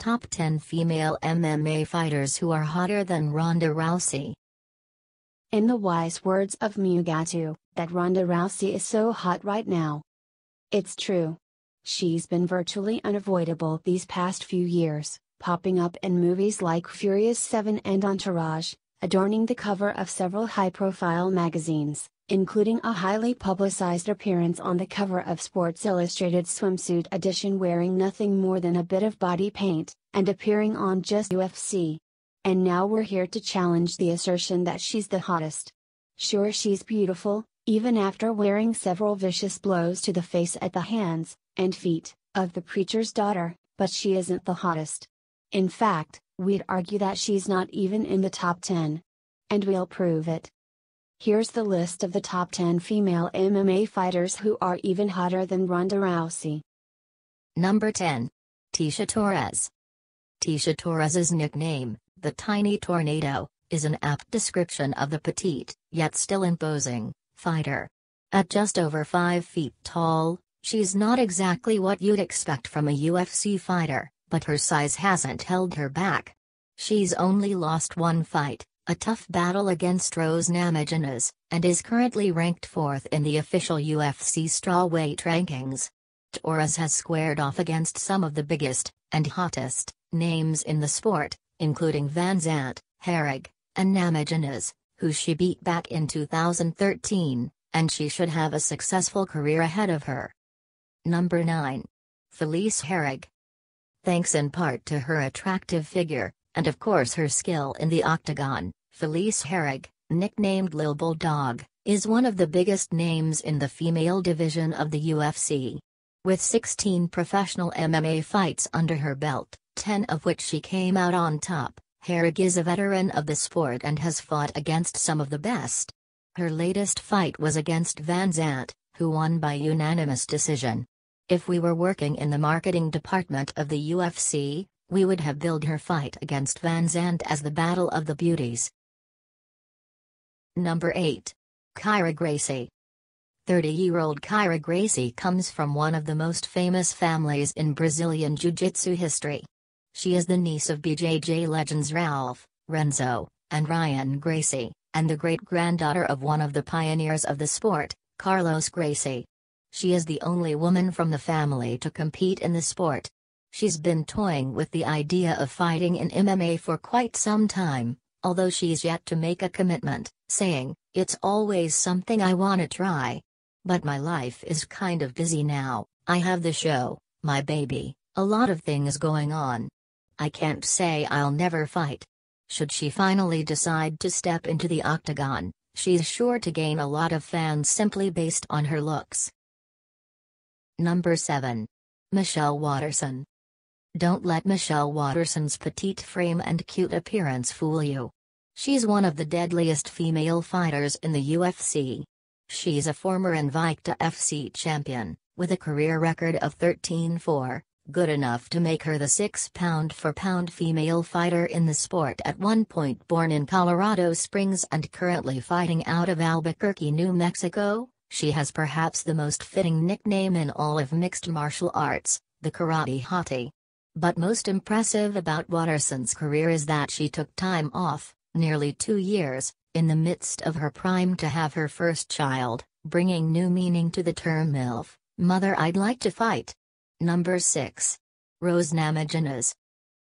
Top 10 female MMA fighters who are hotter than Ronda Rousey. In the wise words of Mugatu, that Ronda Rousey is so hot right now. It's true. She's been virtually unavoidable these past few years, popping up in movies like Furious 7 and Entourage, adorning the cover of several high profile magazines, including a highly publicized appearance on the cover of Sports Illustrated swimsuit edition wearing nothing more than a bit of body paint, and appearing on Just UFC. And now we're here to challenge the assertion that she's the hottest. Sure, she's beautiful, even after wearing several vicious blows to the face at the hands and feet of the preacher's daughter, but she isn't the hottest. In fact, we'd argue that she's not even in the top 10. And we'll prove it. Here's the list of the top 10 female MMA fighters who are even hotter than Ronda Rousey. Number 10. Tisha Torres. Tisha Torres's nickname, the Tiny Tornado, is an apt description of the petite, yet still imposing, fighter. At just over 5 feet tall, she's not exactly what you'd expect from a UFC fighter, but her size hasn't held her back. She's only lost one fight, a tough battle against Rose Namajunas, and is currently ranked fourth in the official UFC strawweight rankings. Torres has squared off against some of the biggest, and hottest, names in the sport, including VanZant, Herrig, and Namajunas, who she beat back in 2013, and she should have a successful career ahead of her. Number 9. Felice Herrig, Thanks in part to her attractive figure, and of course her skill in the octagon, Felice Herrig, nicknamed Lil Bulldog, is one of the biggest names in the female division of the UFC. With 16 professional MMA fights under her belt, 10 of which she came out on top, Herrig is a veteran of the sport and has fought against some of the best. Her latest fight was against VanZant, who won by unanimous decision. If we were working in the marketing department of the UFC, we would have billed her fight against VanZant as the Battle of the Beauties. Number 8. Kyra Gracie. 30-year-old Kyra Gracie comes from one of the most famous families in Brazilian Jiu-Jitsu history. She is the niece of BJJ legends Ralph, Renzo, and Ryan Gracie, and the great-granddaughter of one of the pioneers of the sport, Carlos Gracie. She is the only woman from the family to compete in the sport. She's been toying with the idea of fighting in MMA for quite some time, although she's yet to make a commitment, saying, It's always something I want to try. But my life is kind of busy now, I have the show, my baby, a lot of things going on. I can't say I'll never fight. Should she finally decide to step into the octagon, she's sure to gain a lot of fans simply based on her looks. Number 7. Michelle Waterson. Don't let Michelle Waterson's petite frame and cute appearance fool you. She's one of the deadliest female fighters in the UFC. She's a former Invicta FC champion, with a career record of 13-4, good enough to make her the 6 pound for pound female fighter in the sport at one point born in Colorado Springs and currently fighting out of Albuquerque, New Mexico, she has perhaps the most fitting nickname in all of mixed martial arts, the Karate Hottie. But most impressive about Waterson's career is that she took time off, nearly two years, in the midst of her prime to have her first child, bringing new meaning to the term MILF, Mother I'd Like to Fight. Number 6. Rose Namajunas.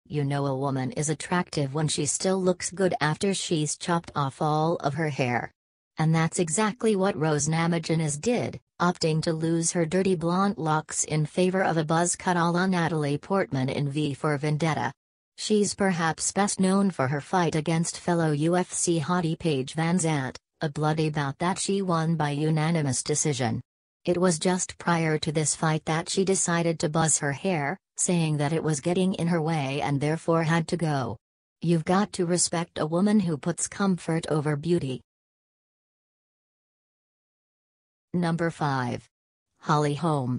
You know a woman is attractive when she still looks good after she's chopped off all of her hair. And that's exactly what Rose Namajunas did, opting to lose her dirty blonde locks in favor of a buzz cut a la Natalie Portman in V for Vendetta. She's perhaps best known for her fight against fellow UFC hottie Paige VanZant, a bloody bout that she won by unanimous decision. It was just prior to this fight that she decided to buzz her hair, saying that it was getting in her way and therefore had to go. You've got to respect a woman who puts comfort over beauty. Number 5. Holly Holm.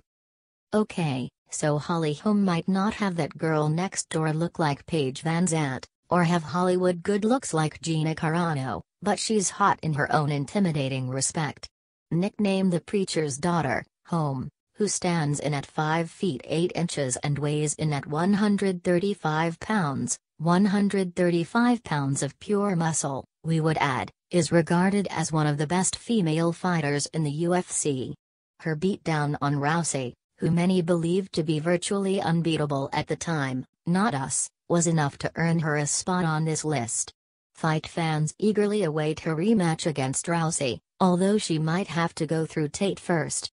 Okay, so Holly Holm might not have that girl next door look like Paige VanZant, or have Hollywood good looks like Gina Carano, but she's hot in her own intimidating respect. Nicknamed the preacher's daughter, Holm, who stands in at 5 feet 8 inches and weighs in at 135 pounds, 135 pounds of pure muscle, we would add, is regarded as one of the best female fighters in the UFC. Her beatdown on Rousey, who many believed to be virtually unbeatable at the time, not us, was enough to earn her a spot on this list. Fight fans eagerly await her rematch against Rousey, although she might have to go through Tate first.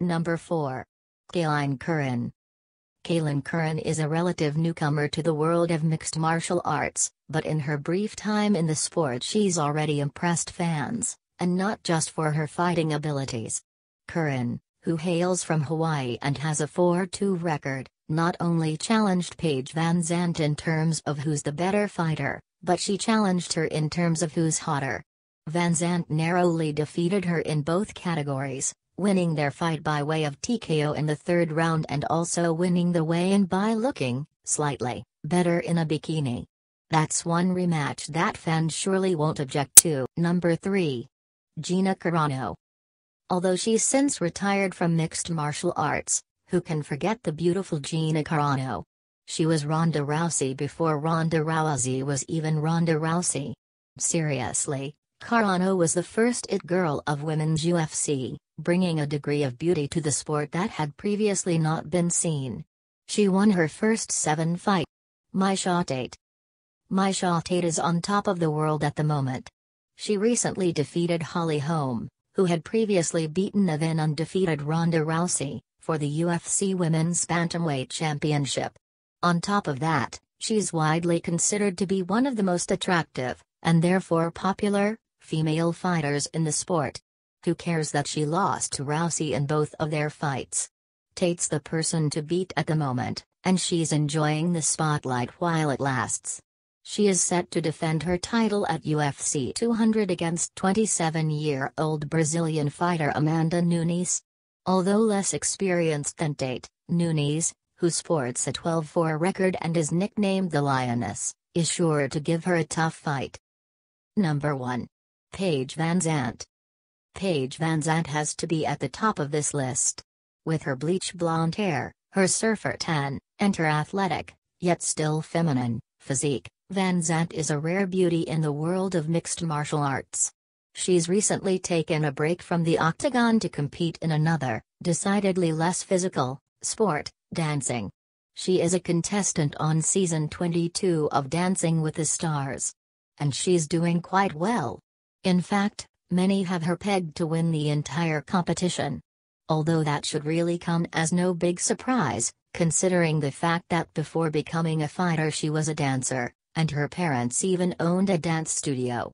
Number 4. Kailin Curran. Kailin Curran is a relative newcomer to the world of mixed martial arts, but in her brief time in the sport she's already impressed fans, and not just for her fighting abilities. Curran, who hails from Hawaii and has a 4-2 record, not only challenged Paige Van VanZant in terms of who's the better fighter, but she challenged her in terms of who's hotter. Van VanZant narrowly defeated her in both categories, winning their fight by way of TKO in the third round and also winning the weigh-in by looking, slightly, better in a bikini. That's one rematch that fans surely won't object to. Number 3. Gina Carano. Although she's since retired from mixed martial arts, who can forget the beautiful Gina Carano? She was Ronda Rousey before Ronda Rousey was even Ronda Rousey. Seriously, Carano was the first it girl of women's UFC, bringing a degree of beauty to the sport that had previously not been seen. She won her first seven fight. Miesha Tate. Miesha Tate is on top of the world at the moment. She recently defeated Holly Holm, who had previously beaten the then undefeated Ronda Rousey, for the UFC Women's Bantamweight Championship. On top of that, she's widely considered to be one of the most attractive, and therefore popular, female fighters in the sport. Who cares that she lost to Rousey in both of their fights? Tate's the person to beat at the moment, and she's enjoying the spotlight while it lasts. She is set to defend her title at UFC 200 against 27-year-old Brazilian fighter Amanda Nunes. Although less experienced than Tate, Nunes, who sports a 12-4 record and is nicknamed the Lioness, is sure to give her a tough fight. Number 1. Paige VanZant. Paige VanZant has to be at the top of this list. With her bleach blonde hair, her surfer tan, and her athletic, yet still feminine, physique, VanZant is a rare beauty in the world of mixed martial arts. She's recently taken a break from the octagon to compete in another, decidedly less physical, sport, dancing. She is a contestant on season 22 of Dancing with the Stars. And she's doing quite well. In fact, many have her pegged to win the entire competition. Although that should really come as no big surprise, considering the fact that before becoming a fighter she was a dancer, and her parents even owned a dance studio.